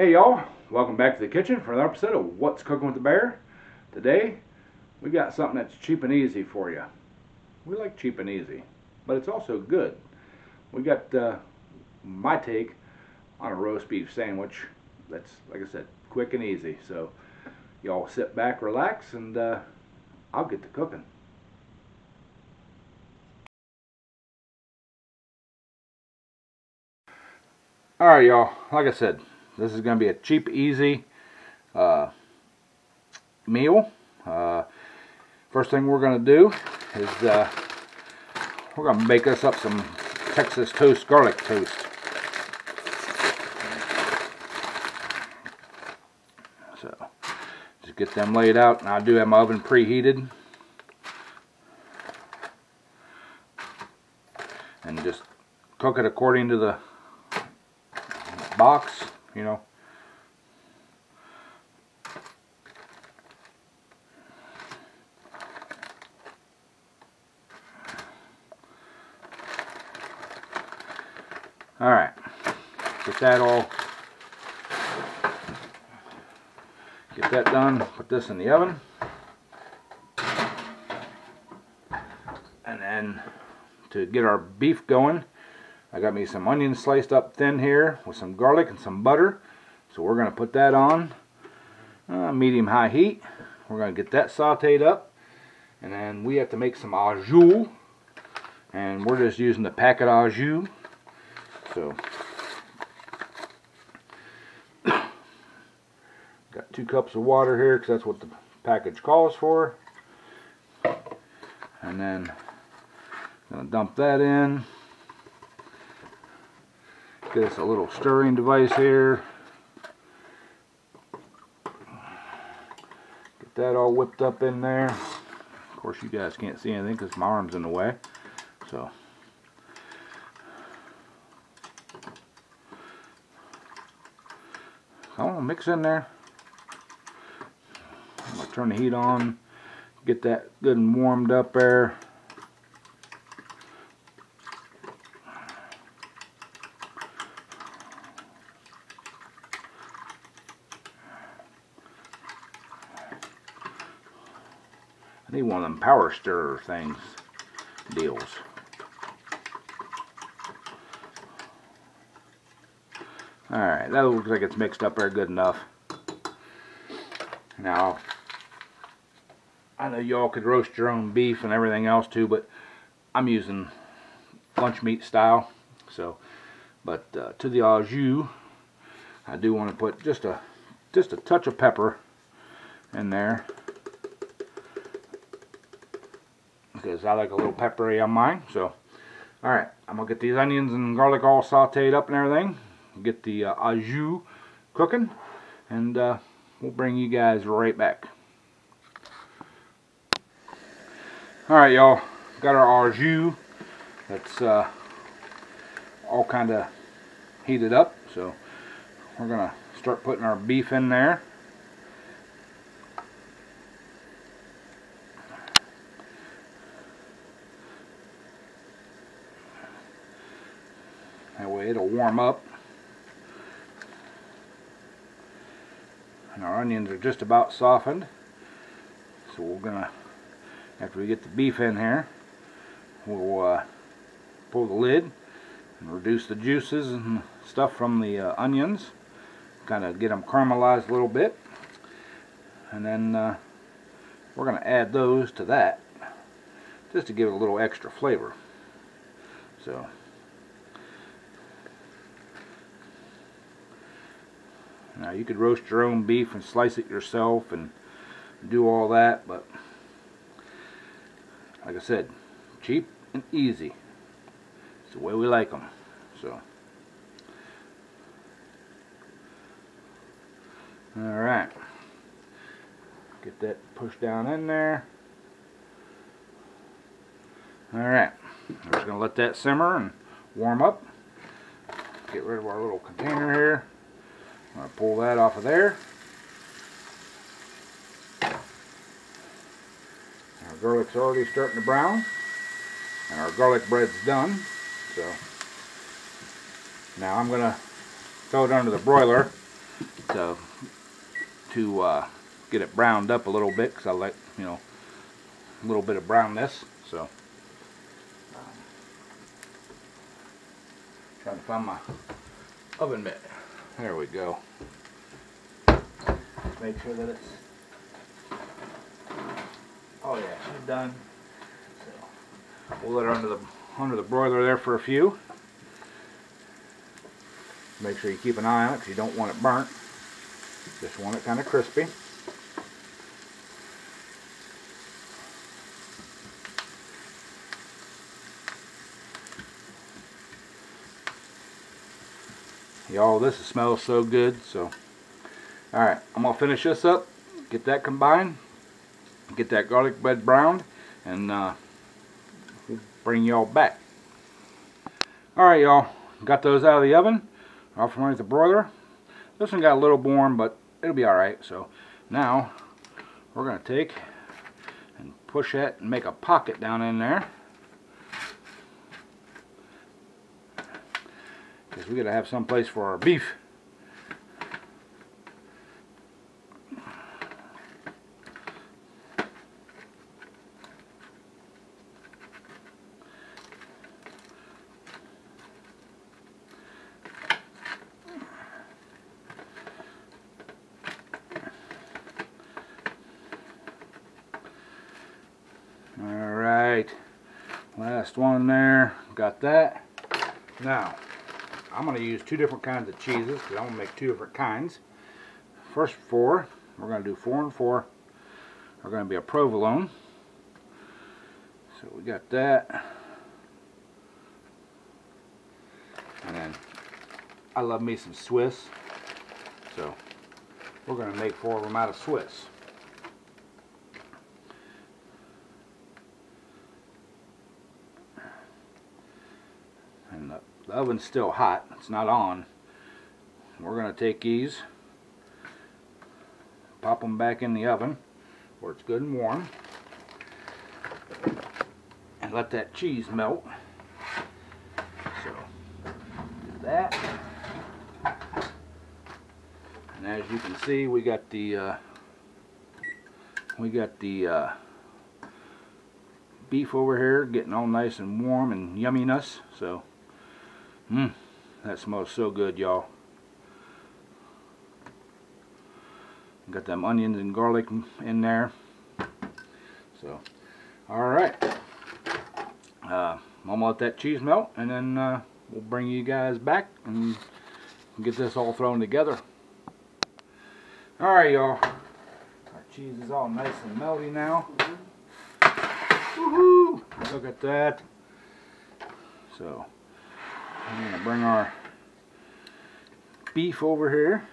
Hey y'all, welcome back to the kitchen for another episode of What's Cooking with the Bear. Today, we got something that's cheap and easy for you. We like cheap and easy, but it's also good. We got uh, my take on a roast beef sandwich that's, like I said, quick and easy. So, y'all sit back, relax, and uh, I'll get to cooking. Alright y'all, like I said, this is going to be a cheap, easy uh, meal. Uh, first thing we're going to do is uh, we're going to make us up some Texas toast garlic toast. So, just get them laid out, and I do have my oven preheated. And just cook it according to the box, you know. Alright, get that all, get that done, put this in the oven. And then to get our beef going, I got me some onions sliced up thin here with some garlic and some butter. So we're going to put that on uh, medium high heat. We're going to get that sauteed up. And then we have to make some au jus. And we're just using the packet au jus. So, got two cups of water here because that's what the package calls for. And then, I'm gonna dump that in. Get us a little stirring device here. Get that all whipped up in there. Of course, you guys can't see anything because my arm's in the way. So. Come on, mix in there. I'm going to turn the heat on. Get that good and warmed up there. I need one of them power stirrer things, deals. Alright, that looks like it's mixed up there good enough. Now, I know y'all could roast your own beef and everything else too, but I'm using lunch meat style. So, but uh, to the au jus, I do want to put just a just a touch of pepper in there because I like a little peppery on mine. So, all right, I'm gonna get these onions and garlic all sautéed up and everything. Get the uh, au jus cooking, and uh, we'll bring you guys right back. All right, y'all, got our au jus. That's uh, all kind of heated up, so we're gonna start putting our beef in there. That way it'll warm up. And our onions are just about softened. So we're gonna, after we get the beef in here, we'll uh, pull the lid and reduce the juices and stuff from the uh, onions. Kind of get them caramelized a little bit. And then uh, we're going to add those to that just to give it a little extra flavor. So Now you could roast your own beef and slice it yourself and do all that, but like I said, cheap and easy. It's the way we like them. So, all right, get that pushed down in there. All right, we're just gonna let that simmer and warm up. Get rid of our little container here. I'm going to pull that off of there. Our garlic's already starting to brown. And our garlic bread's done. So now I'm going to throw it under the broiler to to uh, get it browned up a little bit because I like you know a little bit of brownness. So trying to find my oven mitt. There we go. Make sure that it's oh yeah, she's done. So we'll let her under the under the broiler there for a few. Make sure you keep an eye on it because you don't want it burnt. Just want it kind of crispy. Y'all, this smells so good. So, all right, I'm gonna finish this up, get that combined, get that garlic bread browned, and uh, bring y'all back. All right, y'all, got those out of the oven, off from the broiler. This one got a little warm, but it'll be all right. So now we're gonna take and push that and make a pocket down in there. We got to have some place for our beef. All right, last one there, got that. Now, I'm going to use two different kinds of cheeses because I'm going to make two different kinds. First four, we're going to do four and four, are going to be a provolone. So we got that. And then I love me some Swiss. So we're going to make four of them out of Swiss. The oven's still hot. It's not on. We're going to take these, pop them back in the oven where it's good and warm, and let that cheese melt. So, do that. And as you can see, we got the uh, we got the uh, beef over here getting all nice and warm and yumminess. So Mmm, that smells so good, y'all. Got them onions and garlic in there. So, alright. Uh, I'm gonna let that cheese melt and then uh, we'll bring you guys back and get this all thrown together. Alright, y'all. Our cheese is all nice and melty now. Woohoo! Look at that. So, I'm going to bring our beef over here.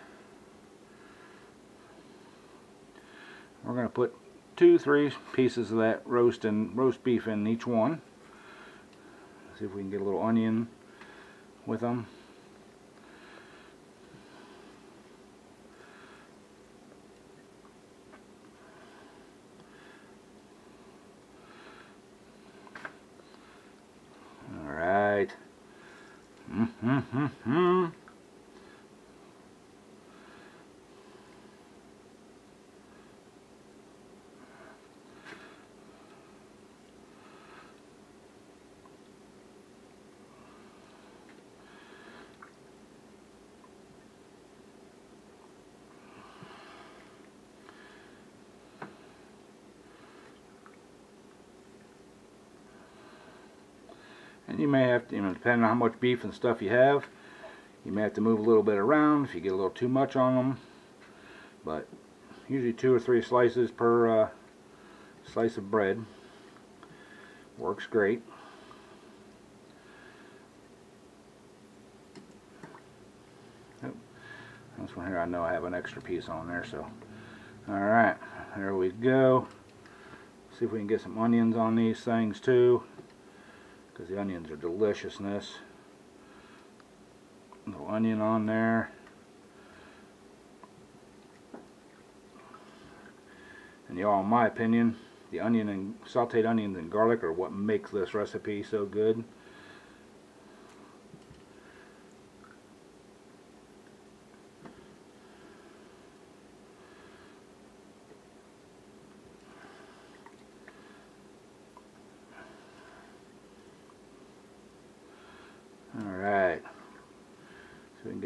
We're going to put two, three pieces of that roast and roast beef in each one. See if we can get a little onion with them. Mm-hmm. You may have to, you know, depending on how much beef and stuff you have, you may have to move a little bit around if you get a little too much on them. But usually two or three slices per uh, slice of bread. Works great. Oh, this one here I know I have an extra piece on there so alright there we go see if we can get some onions on these things too because the onions are deliciousness. Little onion on there. And y'all, in my opinion, the onion and sauteed onions and garlic are what makes this recipe so good.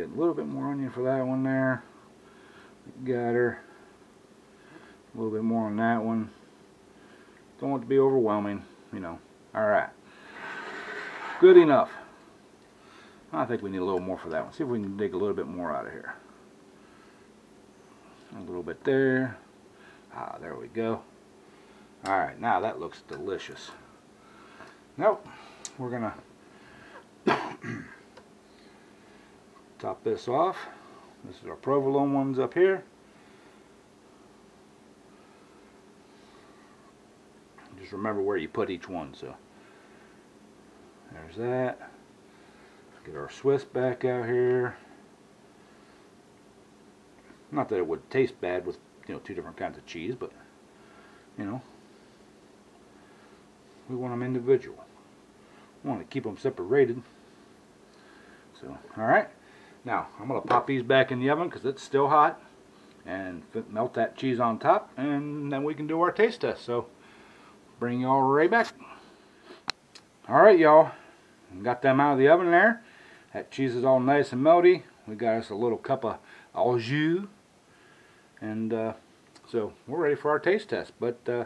Get a little bit more onion for that one there. Got her. A little bit more on that one. Don't want to be overwhelming, you know. Alright. Good enough. I think we need a little more for that one. See if we can dig a little bit more out of here. A little bit there. Ah, there we go. Alright, now that looks delicious. Nope. We're going to top this off. This is our provolone ones up here. Just remember where you put each one. So there's that. Get our Swiss back out here. Not that it would taste bad with you know two different kinds of cheese, but you know we want them individual. We want to keep them separated. So all right. Now I'm gonna pop these back in the oven because it's still hot, and melt that cheese on top, and then we can do our taste test. So bring y'all right back. All right, y'all. Got them out of the oven there. That cheese is all nice and melty. We got us a little cup of au jus. And uh, so we're ready for our taste test. But uh,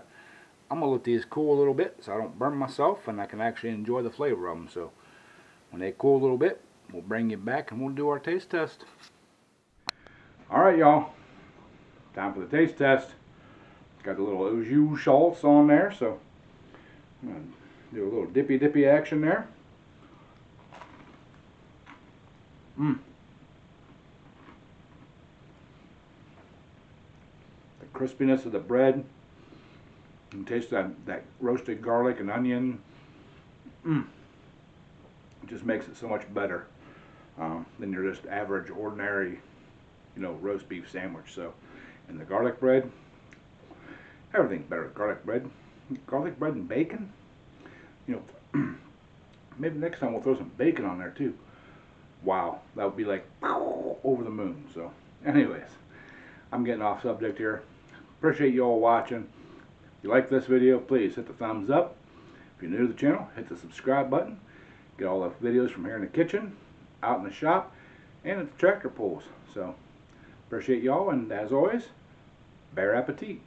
I'm going to let these cool a little bit so I don't burn myself and I can actually enjoy the flavor of them. So when they cool a little bit, we'll bring you back and we'll do our taste test. Alright y'all, time for the taste test. Got a little jus Schultz on there, so I'm to do a little dippy dippy action there. Mmm. The crispiness of the bread. You can taste that, that roasted garlic and onion. Mmm. It just makes it so much better um, than your just average, ordinary, you know, roast beef sandwich. So, and the garlic bread, everything's better with garlic bread. Garlic bread and bacon. You know, maybe next time we'll throw some bacon on there too wow, that would be like over the moon. So, anyways, I'm getting off subject here. Appreciate you all watching. If you like this video, please hit the thumbs up. If you're new to the channel, hit the subscribe button. Get all the videos from here in the kitchen, out in the shop, and at the tractor pulls. So, appreciate y'all, and as always, bear appetit.